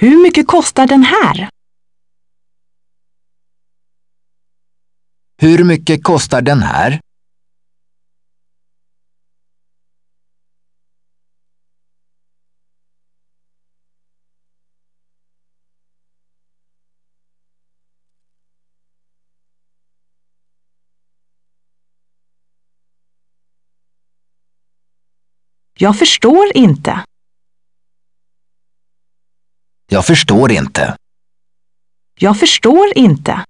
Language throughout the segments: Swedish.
Hur mycket kostar den här? Hur mycket kostar den här? Jag förstår inte. Jag förstår inte. Jag förstår inte.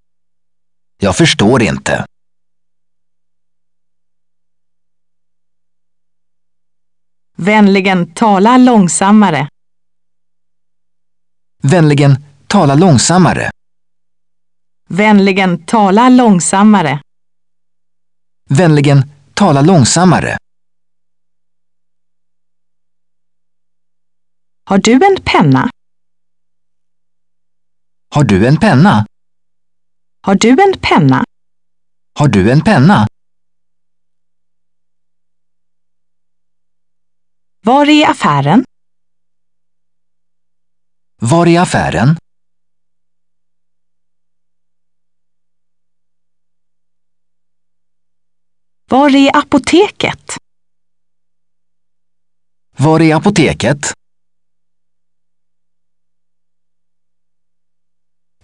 Jag förstår inte. Vänligen tala långsammare. Vänligen tala långsammare. Vänligen tala långsammare. Vänligen tala långsammare. Har du en penna? Har du en penna? Har du en penna? Har du en penna? Var är affären? Var är affären? Var är apoteket? Var är apoteket?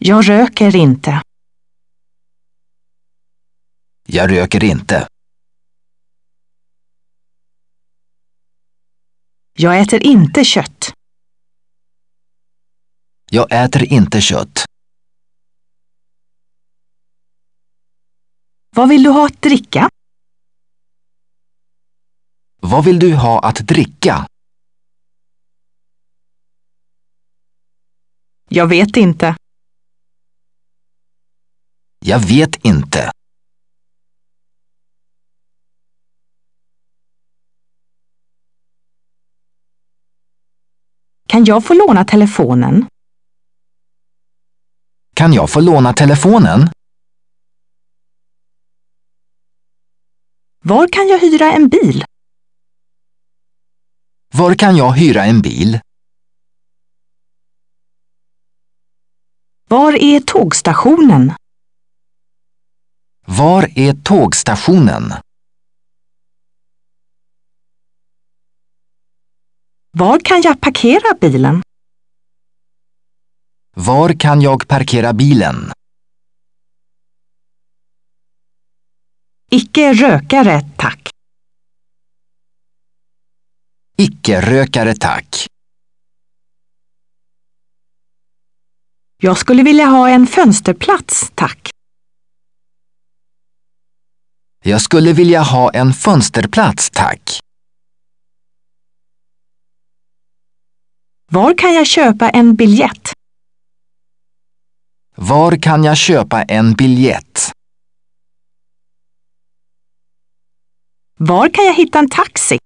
Jag röker inte. Jag röker inte. Jag äter inte kött. Jag äter inte kött. Vad vill du ha att dricka? Vad vill du ha att dricka? Jag vet inte. Jag vet inte. Kan jag få låna telefonen? Kan jag få låna telefonen? Var kan jag hyra en bil? Var kan jag hyra en bil? Var är tågstationen? Var är tågstationen? Var kan jag parkera bilen? Var kan jag parkera bilen? Icke rökare, tack. Icke-rökare tack. Jag skulle vilja ha en fönsterplats, tack. Jag skulle vilja ha en fönsterplats tack. Var kan jag köpa en biljett? Var kan jag köpa en biljett? Var kan jag hitta en taxi?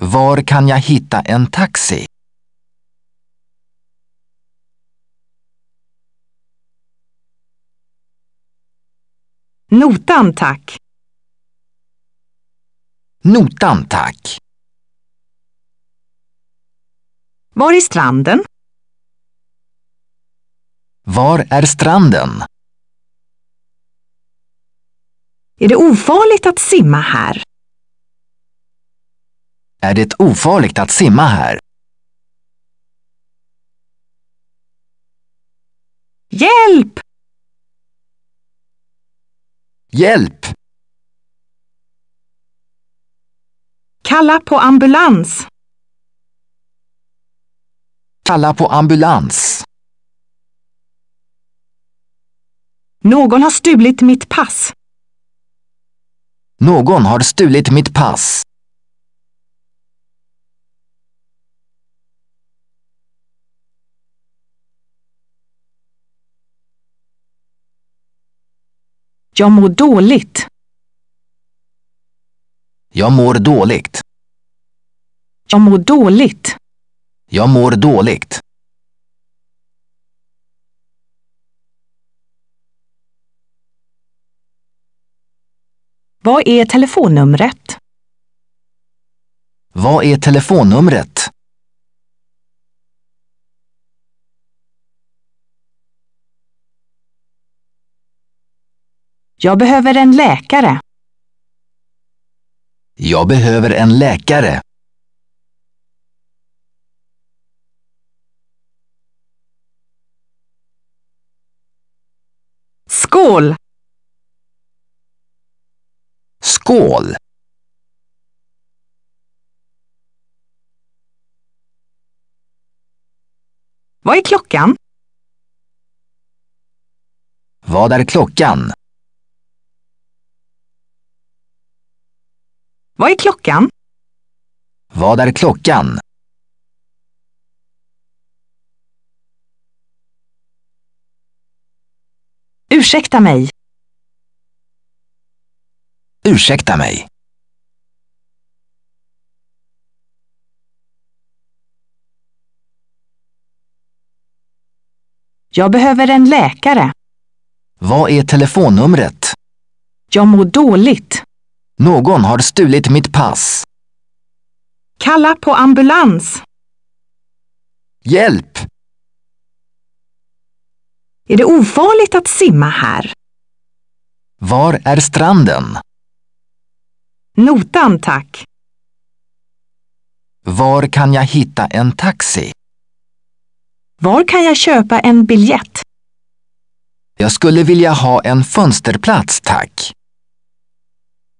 Var kan jag hitta en taxi? Notan, tack. Notan tack. Var är stranden? Var är stranden? Är det ofarligt att simma här? Är det ofarligt att simma här? Hjälp! Hjälp! Kalla på ambulans. Kalla på ambulans. Någon har stulit mitt pass. Någon har stulit mitt pass. Jag mår dåligt. Jag mår dåligt. Jag mår dåligt. Jag mår dåligt. Vad är telefonnumret? Vad är telefonnumret? Jag behöver en läkare. Jag behöver en läkare. Skål! Skål! Vad är klockan? Vad är klockan? Vad är klockan? Vad är klockan? Ursäkta mig. Ursäkta mig. Jag behöver en läkare. Vad är telefonnumret? Jag mår dåligt. Någon har stulit mitt pass. Kalla på ambulans. Hjälp! Är det ofarligt att simma här? Var är stranden? Notan tack. Var kan jag hitta en taxi? Var kan jag köpa en biljett? Jag skulle vilja ha en fönsterplats, tack.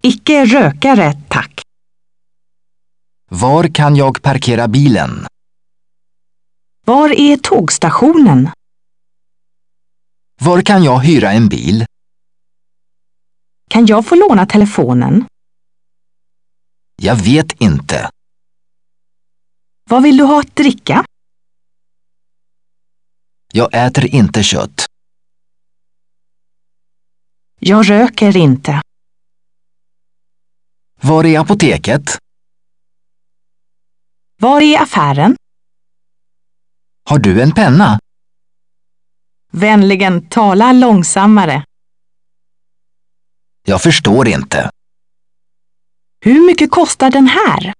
Icke rökare tack. Var kan jag parkera bilen? Var är tågstationen? Var kan jag hyra en bil? Kan jag få låna telefonen? Jag vet inte. Vad vill du ha att dricka? Jag äter inte kött. Jag röker inte. Var är apoteket? Var är affären? Har du en penna? Vänligen tala långsammare. Jag förstår inte. Hur mycket kostar den här?